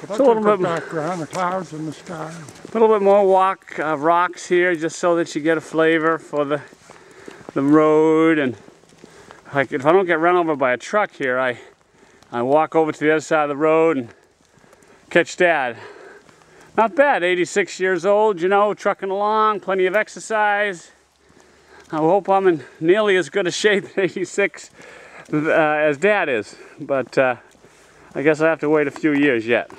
It's That's a little bit, background, the clouds in the sky. a little bit more walk uh, rocks here, just so that you get a flavor for the the road. And like, if I don't get run over by a truck here, I I walk over to the other side of the road and catch Dad. Not bad, 86 years old, you know, trucking along, plenty of exercise. I hope I'm in nearly as good a shape at 86 uh, as Dad is, but uh, I guess I have to wait a few years yet.